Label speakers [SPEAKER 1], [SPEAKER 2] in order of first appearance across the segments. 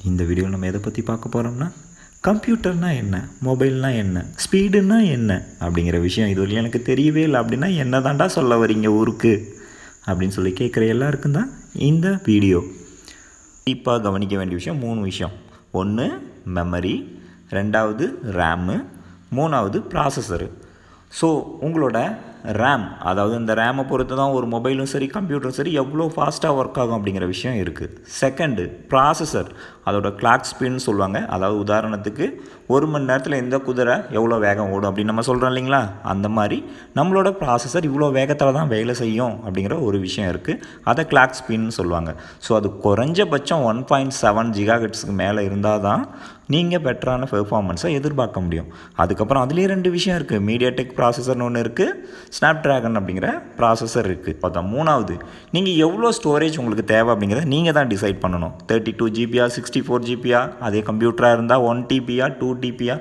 [SPEAKER 1] இந்த வீடியோவில் நம்ம எதை பற்றி பார்க்க போகிறோம்னா கம்ப்யூட்டர்னால் என்ன? மொபைல்னால் என்ன? ஸ்பீடுன்னா என்ன? அப்படிங்கிற விஷயம் இது வரையும் எனக்கு தெரியவே இல்லை. அப்படின்னா என்ன தாண்டா சொல்ல வரீங்க ஊருக்கு? அப்படின்னு சொல்லி கேட்குற எல்லாருக்கும் தான் இந்த வீடியோ டீப்பாக கவனிக்க வேண்டிய விஷயம் மூணு விஷயம். ஒன்று மெமரி ரெண்டாவது ரேமு மூணாவது ப்ராசஸரு ஸோ உங்களோட ரேம் அதாவது இந்த ரேமை பொறுத்து தான் ஒரு மொபைலும் சரி கம்ப்யூட்டரும் சரி எவ்வளோ ஃபாஸ்ட்டாக ஒர்க் ஆகும் அப்படிங்கிற விஷயம் இருக்குது செகண்டு ப்ராசஸர் அதோட கிளாக் ஸ்பீடுன்னு சொல்லுவாங்க. அதாவது உதாரணத்துக்கு ஒரு மணி நேரத்தில் எந்த குதிரை எவ்வளோ வேகம் ஓடும் அப்படின்னு நம்ம சொல்கிறோம் இல்லைங்களா? அந்த மாதிரி நம்மளோட ப்ராசஸர் இவ்வளோ வேகத்தில் தான் வேலை செய்யும் அப்படிங்கிற ஒரு விஷயம் இருக்குது அதை கிளாக் ஸ்பீன்னு சொல்லுவாங்க. ஸோ அது குறைஞ்சபட்சம் ஒன் பாயிண்ட் செவன் ஜிகாஹெட்ஸுக்கு மேலே இருந்தால் தான் நீங்கள் பெட்டரான பெர்ஃபார்மன்ஸை எதிர்பார்க்க முடியும். அதுக்கப்புறம் அதுலேயே ரெண்டு விஷயம் இருக்குது மீடியாடெக் ப்ராசஸர்னு ஒன்று இருக்குது ஸ்னாப் ட்ராகன் அப்படிங்கிற ப்ராசஸர் இருக்குது பார்த்தா மூணாவது நீங்கள் எவ்வளோ ஸ்டோரேஜ் உங்களுக்கு தேவை அப்படிங்கிறத நீங்கள் தான் டிசைட் பண்ணணும். தேர்ட்டி டூ ஜிபியா சிக்ஸ்டி ஃபோர் ஜிபியா அதே கம்ப்யூட்டராக இருந்தால் ஒன் டிபியா டூ டிபியா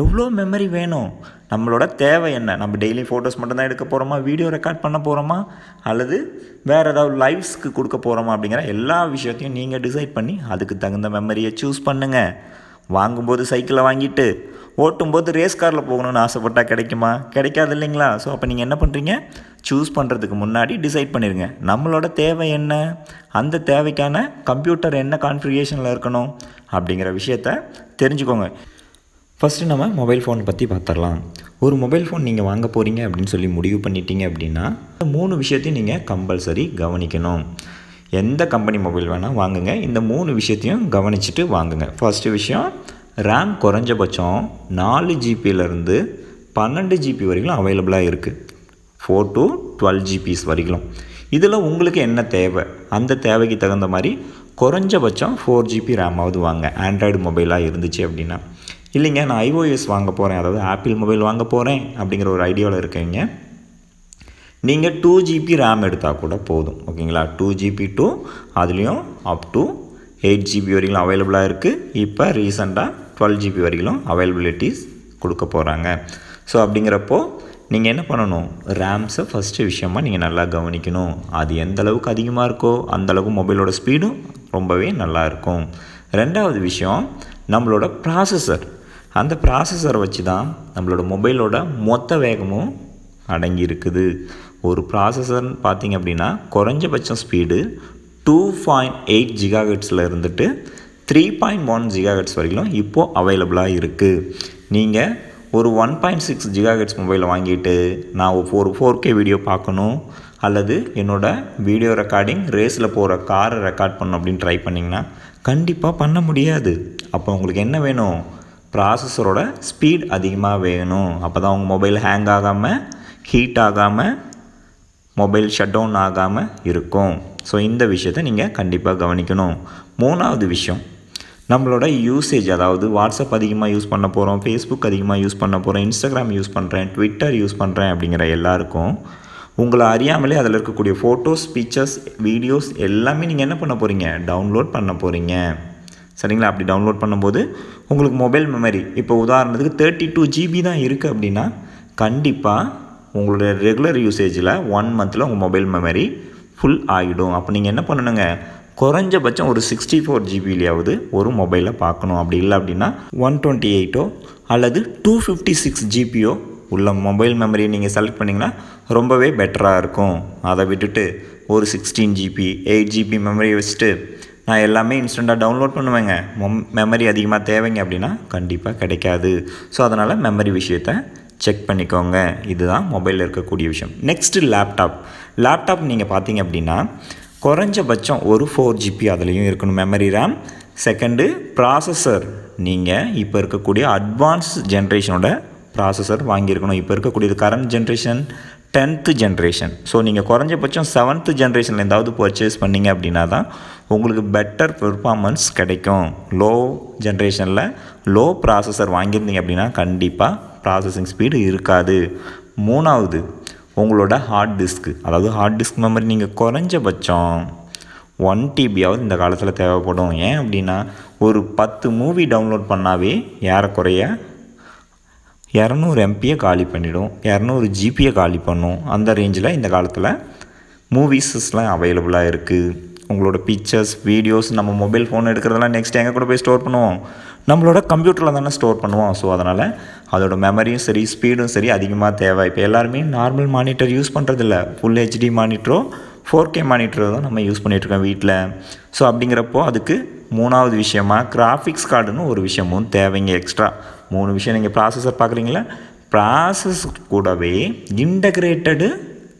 [SPEAKER 1] எவ்வளோ மெமரி வேணும்? நம்மளோட தேவை என்ன? நம்ம டெய்லி ஃபோட்டோஸ் மட்டும்தான் எடுக்க போகிறோமா வீடியோ ரெக்கார்ட் பண்ண போகிறோமா அல்லது வேறு ஏதாவது லைவ்ஸ்க்கு கொடுக்க போகிறோமா அப்படிங்கிற எல்லா விஷயத்தையும் நீங்கள் டிசைட் பண்ணி அதுக்கு தகுந்த மெமரியை சூஸ் பண்ணுங்கள் வாங்கும்போது சைக்கிளை வாங்கிட்டு ஓட்டும்போது ரேஸ் காரில் போகணும்னு ஆசைப்பட்டால் கிடைக்குமா? கிடைக்காது இல்லைங்களா? ஸோ அப்போ நீங்கள் என்ன பண்ணுறீங்க சூஸ் பண்ணுறதுக்கு முன்னாடி டிசைட் பண்ணிடுங்க நம்மளோட தேவை என்ன? அந்த தேவைக்கான கம்ப்யூட்டர் என்ன கான்ஃபிகரேஷனில் இருக்கணும்? அப்படிங்கிற விஷயத்த தெரிஞ்சுக்கோங்க. ஃபஸ்ட்டு நம்ம மொபைல் ஃபோன் பற்றி பார்த்துடலாம் ஒரு மொபைல் ஃபோன் நீங்கள் வாங்க போகிறீங்க அப்படின்னு சொல்லி முடிவு பண்ணிட்டீங்க அப்படின்னா இந்த மூணு விஷயத்தையும் நீங்கள் கம்பல்சரி கவனிக்கணும். எந்த கம்பெனி மொபைல் வேணால் வாங்குங்க. இந்த மூணு விஷயத்தையும் கவனிச்சுட்டு வாங்குங்க. ஃபஸ்ட்டு விஷயம் ரேம் குறைஞ்சபட்சம் நாலு ஜிபியிலேருந்து பன்னெண்டு ஜிபி வரைக்கும் அவைலபிளாக இருக்குது ஃபோர் டு டுவெல் ஜிபிஸ் வரைக்கும் இதில் உங்களுக்கு என்ன தேவை? அந்த தேவைக்கு தகுந்த மாதிரி குறைஞ்சபட்சம் ஃபோர் ஜிபி ரேமாவது வாங்க. ஆண்ட்ராய்டு மொபைலாக இருந்துச்சு அப்படின்னா. இல்லைங்க நான் ஐஓஎஸ் வாங்க போகிறேன் அதாவது ஆப்பிள் மொபைல் வாங்க போகிறேன் அப்படிங்கிற ஒரு ஐடியாவில் இருக்கீங்க. நீங்கள் டூ ஜிபி ரேம் எடுத்தால் கூட போதும். ஓகேங்களா டூ ஜிபி டூ அதுலேயும் அப் டு எயிட் ஜிபி வரைக்கும் அவைலபிளாக இருக்குது இப்போ ரீசெண்டாக டுவெல் ஜிபி வரைக்கும் அவைலபிலிட்டிஸ் கொடுக்க போகிறாங்க ஸோ அப்படிங்கிறப்போ நீங்கள் என்ன பண்ணணும்? ரேம்ஸை ஃபஸ்ட்டு விஷயமா நீங்கள் நல்லா கவனிக்கணும். அது எந்த அளவுக்கு அதிகமாக இருக்கோ அந்தளவுக்கு மொபைலோட ஸ்பீடும் ரொம்பவே நல்லா இருக்கும். ரெண்டாவது விஷயம் நம்மளோட ப்ராசஸர் அந்த ப்ராசஸரை வச்சு தான் நம்மளோட மொபைலோட மொத்த வேகமும் அடங்கி இருக்குது. ஒரு ப்ராசஸர்னு பார்த்தீங்க அப்படின்னா குறைஞ்சபட்சம் ஸ்பீடு டூ பாயிண்ட் எயிட் ஜிகாஹெட்ஸில் இருந்துட்டு த்ரீ பாயிண்ட் ஒன் ஜிகாஹெட்ஸ் வரைக்கும் இப்போது அவைலபிளாக இருக்குது நீங்கள் ஒரு ஒன் பாயிண்ட் சிக்ஸ் ஜிகாஹெட்ஸ் மொபைலை வாங்கிட்டு நான் ஒரு ஃபோர் கே வீடியோ பார்க்கணும் அல்லது என்னோடய வீடியோ ரெக்கார்டிங் ரேஸில் போகிற காரை ரெக்கார்ட் பண்ணணும் அப்படின்னு ட்ரை பண்ணிங்கன்னா கண்டிப்பாக பண்ண முடியாது. அப்போ உங்களுக்கு என்ன வேணும்? ப்ராசஸரோட ஸ்பீட் அதிகமாக வேணும். அப்போ தான் உங்கள் மொபைல் ஹேங் ஆகாமல் ஹீட் ஆகாமல் மொபைல் ஷட் டவுன் ஆகாமல் இருக்கும். ஸோ இந்த விஷயத்தை நீங்கள் கண்டிப்பாக கவனிக்கணும். மூணாவது விஷயம் நம்மளோட யூசேஜ் அதாவது வாட்ஸ்அப் அதிகமாக யூஸ் பண்ண போகிறோம் ஃபேஸ்புக் அதிகமாக யூஸ் பண்ண போகிறோம் இன்ஸ்டாகிராம் யூஸ் பண்ணுறேன் ட்விட்டர் யூஸ் பண்ணுறேன் அப்படிங்கிற எல்லாருக்கும் உங்களை அறியாமலே அதில் இருக்கக்கூடிய ஃபோட்டோஸ் பிக்சர்ஸ் வீடியோஸ் எல்லாமே நீங்கள் என்ன பண்ண போகிறீங்க டவுன்லோட் பண்ண போகிறீங்க சரிங்களா? அப்படி டவுன்லோட் பண்ணும்போது உங்களுக்கு மொபைல் மெமரி இப்போ உதாரணத்துக்கு தேர்ட்டி டூ ஜிபி தான் இருக்குது அப்படின்னா கண்டிப்பாக உங்களுடைய ரெகுலர் யூசேஜில் ஒன் மந்தில் உங்கள் மொபைல் மெமரி ஃபுல் ஆகிடும் அப்போ நீங்கள் என்ன பண்ணணுங்க? குறைஞ்சபட்சம் ஒரு சிக்ஸ்டி ஃபோர் ஜிபிலேயாவது ஒரு மொபைலில் பார்க்கணும். அப்படி இல்லை அப்படின்னா ஒன் டுவெண்ட்டி எயிட்டோ அல்லது டூ ஃபிஃப்டி சிக்ஸ் ஜிபியோ உள்ள மொபைல் மெமரியை நீங்கள் செலக்ட் பண்ணிங்கன்னா ரொம்பவே பெட்டராக இருக்கும். அதை விட்டுட்டு ஒரு சிக்ஸ்டீன் ஜிபி எயிட் ஜிபி மெமரியை வச்சுட்டு நான் எல்லாமே இன்ஸ்டண்ட்டாக டவுன்லோட் பண்ணுவேங்க. மொம் மெமரி அதிகமாக தேவைங்க அப்படின்னா கண்டிப்பாக கிடைக்காது. ஸோ அதனால் மெமரி விஷயத்தை செக் பண்ணிக்கோங்க. இதுதான் மொபைலில் இருக்கக்கூடிய விஷயம். Next laptop. லேப்டாப் நீங்கள் பார்த்தீங்க அப்படின்னா குறைஞ்சபட்சம் ஒரு ஃபோர் ஜிபி அதுலேயும் இருக்கணும் மெமரி ரேம் செகண்டு ப்ராசஸர் நீங்கள் இப்போ இருக்கக்கூடிய அட்வான்ஸ் ஜென்ரேஷனோட ப்ராசஸர் வாங்கியிருக்கணும். இப்போ இருக்கக்கூடியது current generation tenth generation so நீங்கள் குறைஞ்சபட்சம் செவன்த்து ஜென்ரேஷனில் எதாவது பர்ச்சேஸ் பண்ணிங்க அப்படின்னா தான் உங்களுக்கு பெட்டர் பெர்ஃபார்மன்ஸ் கிடைக்கும். லோ ஜென்ரேஷனில் லோ ப்ராசஸர் வாங்கியிருந்தீங்க அப்படின்னா கண்டிப்பாக ப்ராசஸிங் ஸ்பீடு இருக்காது. மூணாவது உங்களோட ஹார்ட் டிஸ்க்கு அதாவது ஹார்ட் டிஸ்க் மெமரி நீங்கள் குறைஞ்சபட்சம் ஒன் டிபியாவது இந்த காலத்தில் தேவைப்படும். ஏன் அப்படின்னா ஒரு பத்து மூவி டவுன்லோட் பண்ணாவே ஏறக்குறைய இரநூறு எம்பியை காலி பண்ணிடும். இரநூறு ஜிபியை காலி பண்ணும். அந்த ரேஞ்சில் இந்த காலத்தில் மூவிஸஸ்லாம் அவைலபிளாக இருக்குது உங்களோட பிக்சர்ஸ் வீடியோஸ் நம்ம மொபைல் ஃபோன் எடுக்கிறதெல்லாம் நெக்ஸ்ட் எங்கே கூட போய் ஸ்டோர் பண்ணுவோம்? நம்மளோட கம்ப்யூட்டரில் தானே ஸ்டோர் பண்ணுவோம். ஸோ அதனால் அதோட மெமரியும் சரி ஸ்பீடும் சரி அதிகமாக தேவை. இப்போ எல்லாருமே நார்மல் மானிட்டர் யூஸ் பண்ணுறதில்ல ஃபுல் ஹெச்டி மானிட்டரோ ஃபோர் கே மானிட்டரோ தான் நம்ம யூஸ் பண்ணிகிட்ருக்கோம் வீட்டில் ஸோ அப்படிங்கிறப்போ அதுக்கு மூணாவது விஷயமா கிராஃபிக்ஸ் கார்டுன்னு ஒரு விஷயமும் தேவைங்க எக்ஸ்ட்ரா மூணு விஷயம் நீங்கள் ப்ராசஸர் பார்க்குறீங்களா? ப்ராசஸ் கூடவே இன்டகிரேட்டடு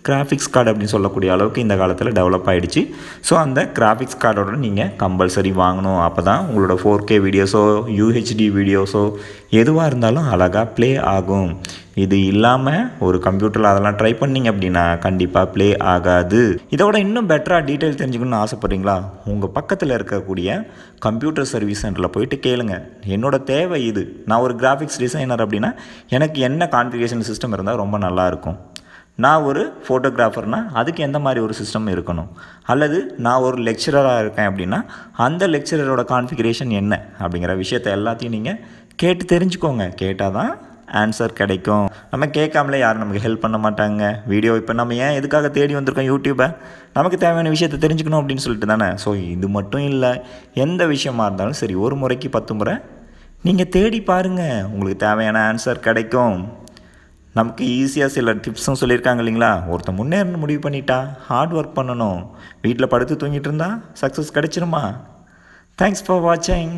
[SPEAKER 1] கிராஃபிக்ஸ் கார்டு அப்படின்னு சொல்லக்கூடிய அளவுக்கு இந்த காலத்தில் டெவலப் ஆகிடுச்சு ஸோ அந்த கிராஃபிக்ஸ் கார்டோட நீங்கள் கம்பல்சரி வாங்கணும். அப்போ தான் உங்களோட ஃபோர் கே வீடியோஸோ யூஹெச்டி வீடியோஸோ எதுவாக இருந்தாலும் அழகாக ப்ளே ஆகும். இது இல்லாமல் ஒரு கம்ப்யூட்டரில் அதெல்லாம் ட்ரை பண்ணிங்க அப்படின்னா கண்டிப்பாக ப்ளே ஆகாது. இதோட இன்னும் பெட்டராக டீட்டெயில் தெரிஞ்சுக்கணும்னு ஆசைப்பட்றீங்களா? உங்கள் பக்கத்தில் இருக்கக்கூடிய கம்ப்யூட்டர் சர்வீஸ் சென்டரில் போயிட்டு கேளுங்க. என்னோட தேவை இது. நான் ஒரு கிராஃபிக்ஸ் டிசைனர் அப்படின்னா எனக்கு என்ன கான்ஃபிகேஷன் சிஸ்டம் இருந்தால் ரொம்ப நல்லாயிருக்கும் நான் ஒரு ஃபோட்டோகிராஃபர்னால் அதுக்கு எந்த மாதிரி ஒரு சிஸ்டம் இருக்கணும்? அல்லது நான் ஒரு லெக்சரராக இருக்கேன் அப்படின்னா அந்த லெக்சரரோட கான்ஃபிகரேஷன் என்ன? அப்படிங்கிற விஷயத்த எல்லாத்தையும் நீங்கள் கேட்டு தெரிஞ்சுக்கோங்க. கேட்டால் தான் ஆன்சர் கிடைக்கும். நம்ம கேட்காமலே யாரும் நமக்கு ஹெல்ப் பண்ண மாட்டாங்க. வீடியோ இப்போ நம்ம ஏன் எதுக்காக தேடி வந்திருக்கோம் யூடியூப்பை நமக்கு தேவையான விஷயத்தை தெரிஞ்சுக்கணும் அப்படின்னு சொல்லிட்டு தானே? ஸோ இது மட்டும் இல்லை. எந்த விஷயமா இருந்தாலும் சரி ஒரு முறைக்கு பத்து முறை நீங்கள் தேடி பாருங்கள் உங்களுக்கு தேவையான ஆன்சர் கிடைக்கும். நமக்கு ஈஸியாக சில டிப்ஸும் சொல்லியிருக்காங்க இல்லைங்களா? ஒருத்தன் முன்னேறணும் முடிவு பண்ணிட்டா ஹார்ட் ஒர்க் பண்ணணும். வீட்டில் படுத்து தூங்கிட்டு இருந்தா சக்ஸஸ் கிடைச்சிருமா? தேங்க்ஸ் ஃபார் வாட்சிங்